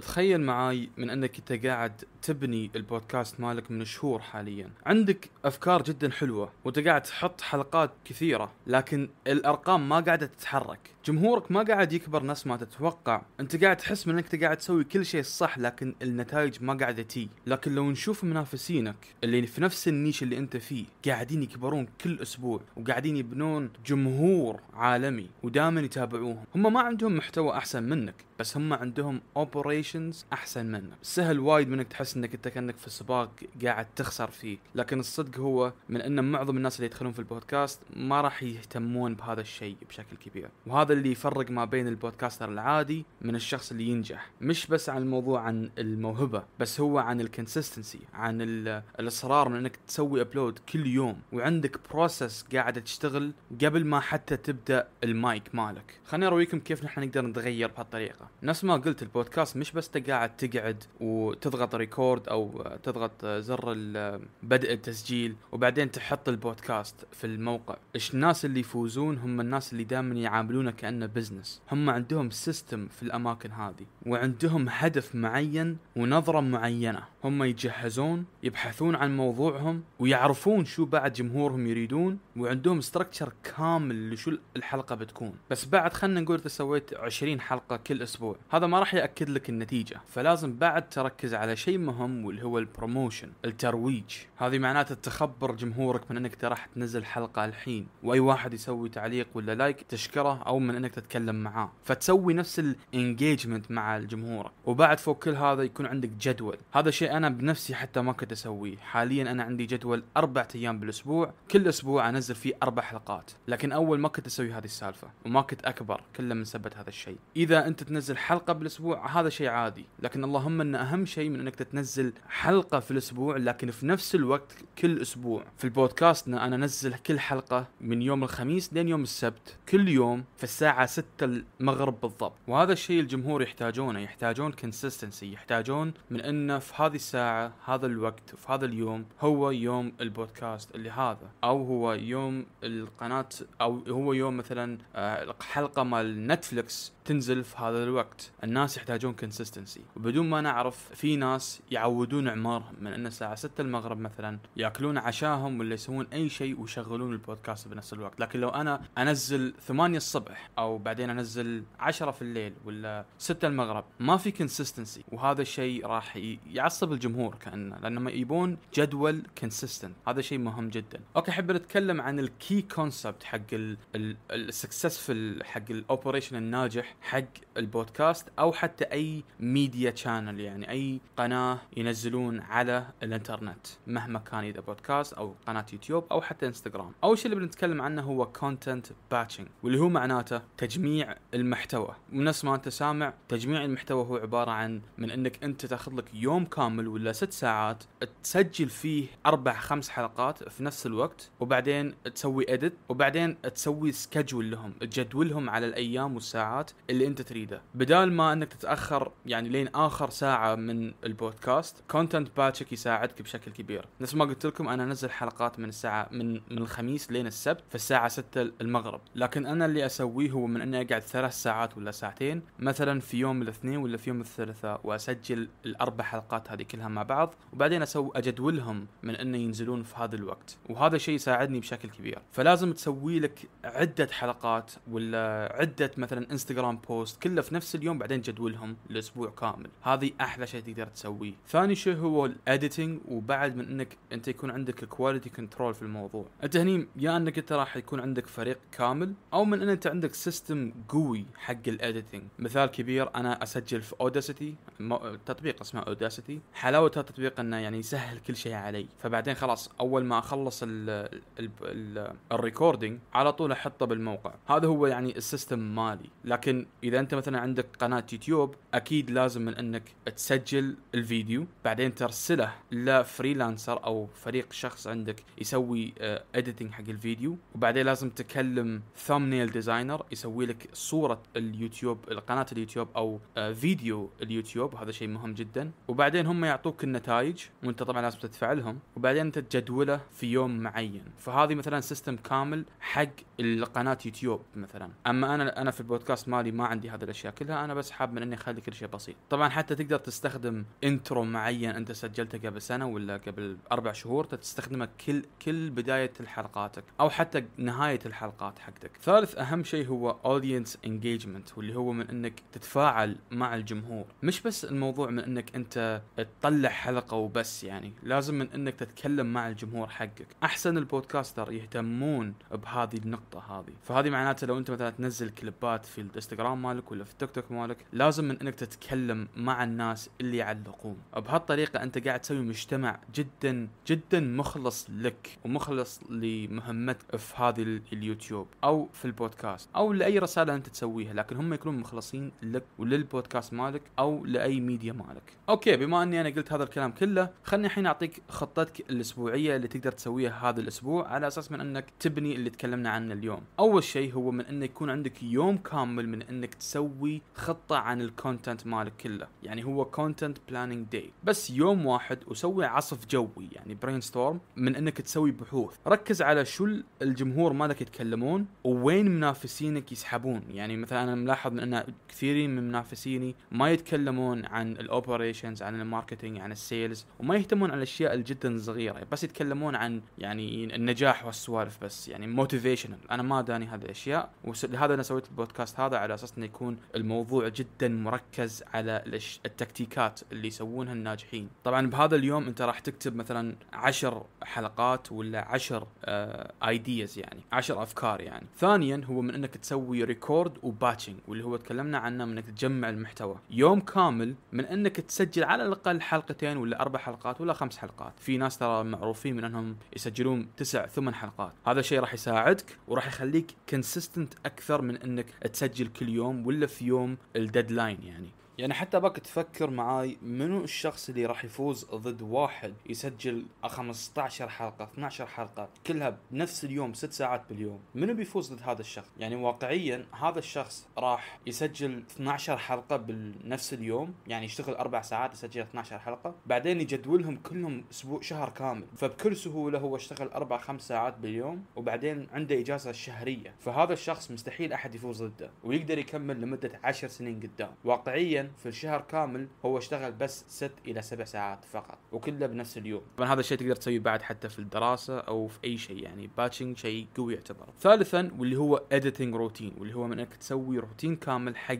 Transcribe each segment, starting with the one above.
تخيل معاي من أنك أنت قاعد تبني البودكاست مالك من شهور حاليا. عندك أفكار جدا حلوة وانت قاعد تحط حلقات كثيرة لكن الأرقام ما قاعدة تتحرك. جمهورك ما قاعد يكبر نفس ما تتوقع. أنت قاعد تحس إنك قاعد تسوي كل شيء صح لكن النتائج ما قاعدة تي. لكن لو نشوف منافسينك اللي في نفس ال niche اللي أنت فيه قاعدين يكبرون كل أسبوع وقاعدين يبنون جمهور عالمي ودائما يتابعوهم هم ما عندهم محتوى أحسن منك بس هم عندهم operations أحسن منك. سهل وايد منك تحس إنك أنت كأنك في سباق قاعد تخسر فيه. لكن الصدق هو من إن معظم الناس اللي يدخلون في البودكاست ما راح يهتمون بهذا الشيء بشكل كبير. وهذا اللي يفرق ما بين ال podcaster العادي من الشخص اللي ينجح. مش بس عن الموضوع عن الموهبة بس هو عن ال consistency عن الإصرار من إنك تسوي upload كل يوم. وعندك process قاعدة تشتغل قبل ما حتى تبدأ المايك مالك. خليني أرويكم كيف نحن نقدر نتغير بهالطريقة. نفس ما قلت البودكاست مش بس قاعد تقعد وتضغط record أو تضغط زر بدء التسجيل وبعدين تحط البودكاست في الموقع. إيش الناس اللي يفوزون؟ هم الناس اللي دائما يعاملونه كأنه business هم عندهم system في الأماكن هذه وعندهم هدف معين ونظرة معينة. هم يتجهزون يبحثون عن موضوعهم ويعرفون شو بعد جمهورهم يريدون وعندهم structure كامل لشو الحلقة بتكون. بس بعد خلينا نقول اذا سويت 20 حلقة كل أسبوع. هذا ما راح يأكد لك النتيجة. فلازم بعد تركز على شيء مهم واللي هو ال promotion الترويج. هذه معناته تخبر جمهورك من إنك راح تنزل حلقة الحين وأي واحد يسوي تعليق ولا like تشكره أو من إنك تتكلم معاه. فتسوي نفس ال engagement مع الجمهور. وبعد فوق كل هذا يكون عندك جدول. هذا شيء أنا بنفسي حتى ما كنت أسويه. حاليا أنا عندي جدول أربع أيام بالأسبوع. كل أسبوع أنزل فيه أربع حلقات. لكن أول ما كنت أسوي هذه السالفة وما كنت أكبر كله من سبه هذا الشيء. إذا أنت تنزل حلقة بالأسبوع هذا شيء عادي. لكن اللهم إن أهم شيء من إنك تنزل حلقة في الأسبوع لكن في نفس الوقت كل أسبوع في البودكاست أنا أنزل كل حلقة من يوم الخميس لين يوم السبت كل يوم في الساعة 6 المغرب بالضبط. وهذا الشيء الجمهور يحتاجونه يحتاجون consistency يحتاجون من انه في هذه الساعة هذا الوقت في هذا اليوم هو يوم البودكاست اللي هذا. أو هو يوم القناة أو هو يوم مثلا آه، حلقة مال نتفلكس تنزل في هذا الوقت. الناس يحتاجون consistency وبدون ما نعرف في ناس يعودون عمرهم من أن الساعة 6 المغرب مثلا يأكلون عشاهم ولا يسوون أي شيء ويشغلون البودكاست بنفس الوقت. لكن لو أنا أنزل 8 الصبح أو بعدين أنزل 10 في الليل ولا 6 المغرب ما في consistency وهذا الشيء راح يعصب الجمهور كانه لأنهم يبون جدول consistent هذا شيء مهم جدا. okay أحب نتكلم عن ال key concept حق ال successful حق ال operation الناجح حق البودكاست أو حتى أي media channel يعني أي قناة ينزلون على الانترنت مهما كان إذا بودكاست أو قناة يوتيوب أو حتى إنستغرام. أول شيء اللي بنتكلم عنه هو content batching واللي هو معناته تجميع المحتوى. من نفس ما أنت سامع تجميع المحتوى هو عبارة عن من إنك أنت تاخذ لك يوم كامل ولا ست ساعات تسجل فيه أربع خمس حلقات في نفس الوقت وبعدين تسوي edit وبعدين تسوي schedule لهم تجدولهم على الأيام والساعات اللي أنت تريده. بدال ما إنك تتأخر يعني لين آخر ساعة من البودكاست content batching يساعدك بشكل كبير. نفس ما قلت لكم أنا أنزل حلقات من الساعة من من الخميس لين السبت في الساعة 6 المغرب. لكن أنا اللي أسويه هو من إني أقعد ثلاث ساعات ولا ساعتين مثلا في يوم الاثنين ولا في يوم الثلاثاء وأسجل الأربع حلقات هذه كلها مع بعض وبعدين أسوي أجدولهم من إنه ينزلون في هذا الوقت. وهذا شيء يساعدني بشكل كبير. فلازم تسوي لك عدة حلقات ولا عدة مثلا انستغرام post كله في نفس اليوم بعدين جدولهم الأسبوع كامل. هذه أحلى شيء تقدر تسويه. ثاني شيء هو ال editing وبعد من إنك أنت يكون عندك quality control في الموضوع. أنت هني يا إنك أنت راح يكون عندك فريق كامل أو من إن أنت عندك system قوي حق ال editing مثال كبير أنا أسجل في Audacity تطبيق اسمه Audacity حلاوه التطبيق إنه يعني يسهل كل شيء علي. فبعدين خلاص أول ما أخلص ال recording على طول أحطه بالموقع. هذا هو يعني ال system مالي. لكن إذا أنت مثلا عندك قناة يوتيوب أكيد لازم من إنك تسجل الفيديو. فيديو بعدين ترسله ل freelancer أو فريق شخص عندك يسوي editing حق الفيديو. وبعدين لازم تكلم thumbnail designer يسوي لك صورة اليوتيوب قناه اليوتيوب أو آه، فيديو اليوتيوب. هذا شيء مهم جدا. وبعدين هم يعطوك النتائج وانت طبعا لازم تدفع لهم وبعدين انت تجدوله في يوم معين. فهذه مثلا system كامل حق القناة يوتيوب مثلا. أما أنا أنا في البودكاست مالي ما عندي هذه الأشياء كلها. أنا بس حاب من إني أخلي كل شيء بسيط. طبعا حتى تقدر تستخدم intro معين أنت سجلته قبل سنة ولا قبل أربع شهور تستخدمه كل كل بداية حلقاتك أو حتى نهاية الحلقات حقتك. ثالث أهم شيء هو audience engagement واللي هو من إنك تتفاعل مع الجمهور. مش بس الموضوع من إنك أنت تطلع حلقة وبس يعني لازم من إنك تتكلم مع الجمهور حقك. أحسن ال podcasters يهتمون بهذه النقطة هذه. فهذه معناته لو أنت مثلا تنزل clipات في الإنستغرام مالك ولا في التيك توك مالك لازم من إنك تتكلم مع الناس اللي يعلقون. بهالطريقة أنت قاعد تسوي مجتمع جدا جدا مخلص لك ومخلص لمهمتك في هذه اليوتيوب أو في البودكاست أو لأي رسالة أنت تسويها لكن هم يكونون مخلصين لك وللبودكاست مالك أو لأي ميديا مالك. أوكي بما أني أنا قلت هذا الكلام كله خلني الحين أعطيك خطتك الأسبوعية اللي تقدر تسويها هذا الأسبوع على أساس من أنك تبني اللي تكلمنا عنه اليوم. أول شيء هو من أنه يكون عندك يوم كامل من أنك تسوي خطة عن ال content مالك كله. يعني هو content planning day بس يوم واحد وسوي عصف ذهني يعني brainstorm من إنك تسوي بحوث. ركز على شو الجمهور مالك يتكلمون ووين منافسينك يسحبون. يعني مثلا أنا ملاحظ إن كثيرين من منافسيني ما يتكلمون عن ال operations عن ال marketing عن ال sales وما يهتمون عن الأشياء الجدا صغيره بس يتكلمون عن يعني النجاح والسوالف بس يعني motivational أنا ما أداني هذه الأشياء ولهذا أنا سويت البودكاست هذا على أساس إنه يكون الموضوع جدا مركز على التكتيكات اللي يسوونها الناجحين طبعا بهذا اليوم أنت راح تكتب مثلا عشر حلقات ولا عشر ideas uh, يعني عشر أفكار يعني. ثانيا هو من إنك تسوي record و batching واللي هو تكلمنا عنه من إنك تجمع المحتوى. يوم كامل من إنك تسجل على الأقل حلقتين ولا أربع حلقات ولا خمس حلقات. في ناس ترى معروفين من إنهم يسجلون تسع ثمان حلقات. هذا الشيء راح يساعدك وراح يخليك consistent أكثر من إنك تسجل كل يوم ولا في يوم ال deadline يعني. يعني حتى أباك تفكر معاي منو الشخص اللي راح يفوز ضد واحد يسجل 15 حلقة 12 حلقة كلها بنفس اليوم ست ساعات باليوم. منو بيفوز ضد هذا الشخص؟ يعني واقعيا هذا الشخص راح يسجل 12 حلقة بنفس اليوم يعني يشتغل أربع ساعات يسجل 12 حلقة بعدين يجدولهم كلهم أسبوع شهر كامل. فبكل سهولة هو اشتغل أربع خمس ساعات باليوم وبعدين عنده إجازة شهرية. فهذا الشخص مستحيل أحد يفوز ضده ويقدر يكمل لمدة 10 سنين قدام. واقعيا في الشهر كامل هو اشتغل بس ست إلى سبع ساعات فقط وكله بنفس اليوم. طبعا هذا الشيء تقدر تسويه بعد حتى في الدراسة أو في أي شيء يعني batching شيء قوي يعتبر. ثالثا واللي هو editing routine واللي هو من إنك تسوي روتين كامل حق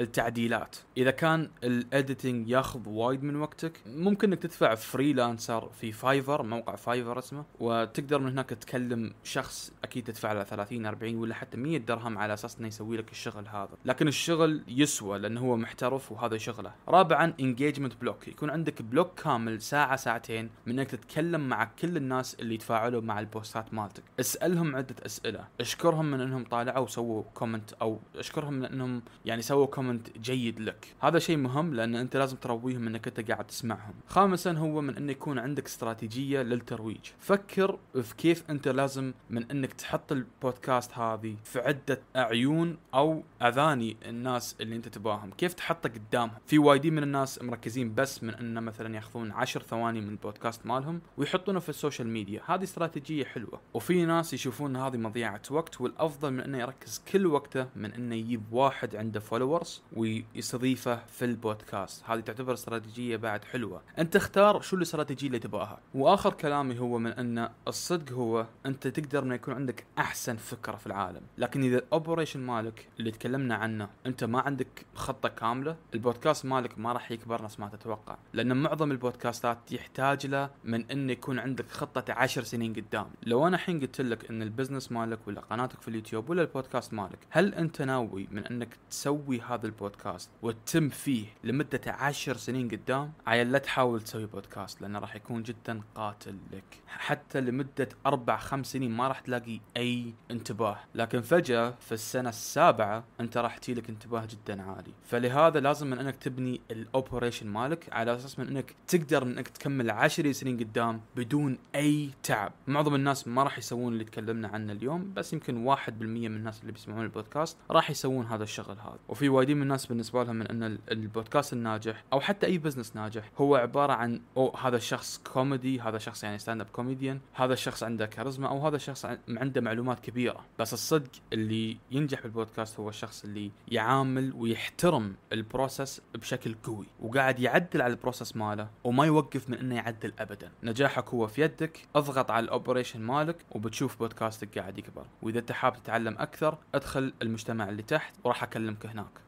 التعديلات. إذا كان ال editing ياخذ وايد من وقتك ممكن إنك تدفع freelancer في Fiverr موقع Fiverr اسمه وتقدر من هناك تكلم شخص أكيد تدفع له 30 40 ولا حتى 100 درهم على أساس إنه يسوي لك الشغل هذا. لكن الشغل يسوى لأنه هو محترف وهذا شغله. رابعا engagement block يكون عندك block كامل ساعة ساعتين من إنك تتكلم مع كل الناس اللي يتفاعلوا مع ال postات مالتك. اسألهم عدة أسئلة. أشكرهم من إنهم طالعوا وسووا comment أو أشكرهم من إنهم يعني سووا comment جيد لك. هذا شيء مهم لأن أنت لازم تراويهم إنك أنت قاعد تسمعهم. خامسا هو من انه يكون عندك استراتيجية للترويج. فكر في كيف أنت لازم من إنك تحط البودكاست هذه في عدة اعين أو أذاني الناس اللي أنت تباهم. كيف تحطه قدامهم؟ في وايدين من الناس مركزين بس من إنه مثلا ياخذون عشر ثواني من البودكاست مالهم ويحطونه في ال social media. هذه استراتيجية حلوة. وفي ناس يشوفون هذه مضيعة وقت والأفضل من إنه يركز كل وقته من إنه يجيب واحد عنده followers ويستضيفه في البودكاست. هذه تعتبر استراتيجية بعد حلوة. أنت اختار شو الاستراتيجية اللي تبغاها. وآخر كلامي هو من إن الصدق هو أنت تقدر إنه يكون عندك أحسن فكرة في العالم. لكن إذا ال operation مالك اللي تكلمنا عنه أنت ما عندك خطه كاملة البودكاست مالك ما راح يكبر نفس ما تتوقع لأن معظم البودكاستات يحتاج له من انه يكون عندك خطة عشر سنين قدام. لو أنا الحين قلت لك إن ال business مالك ولا قناتك في اليوتيوب ولا البودكاست مالك هل أنت ناوي من إنك تسوي هذا البودكاست وتتم فيه لمدة عشر سنين قدام؟ عيل لا تحاول تسوي بودكاست لأنه راح يكون جدا قاتل لك. حتى لمدة أربع خمس سنين ما راح تلاقي أي انتباه. لكن فجأة في السنة السابعة أنت راح تجيلك انتباه جدا عالي. فلهذا لازم من انك تبني ال operation مالك على أساس من انك تقدر من انك تكمل 10 سنين قدام بدون اي تعب. معظم الناس ما راح يسوون اللي تكلمنا عنه اليوم بس يمكن 1% من الناس اللي بيسمعون البودكاست راح يسوون هذا الشغل هذا. وفي وايدين من الناس بالنسبة لهم من ان البودكاست الناجح أو حتى اي business ناجح هو عبارة عن أو هذا الشخص كوميدي هذا الشخص يعني stand-up comedian هذا الشخص عنده كاريزما أو هذا الشخص عنده معلومات كبيرة. بس الصدق اللي ينجح بالبودكاست هو الشخص اللي يعامل ويحترم ال process بشكل قوي وقاعد يعدل على ال process ماله وما يوقف من إنه يعدل ابدا. نجاحك هو في يدك اضغط على ال operation مالك وبتشوف بودكاستك قاعد يكبر. وإذا أنت حاب تتعلم أكثر أدخل المجتمع اللي تحت وراح أكلمك هناك.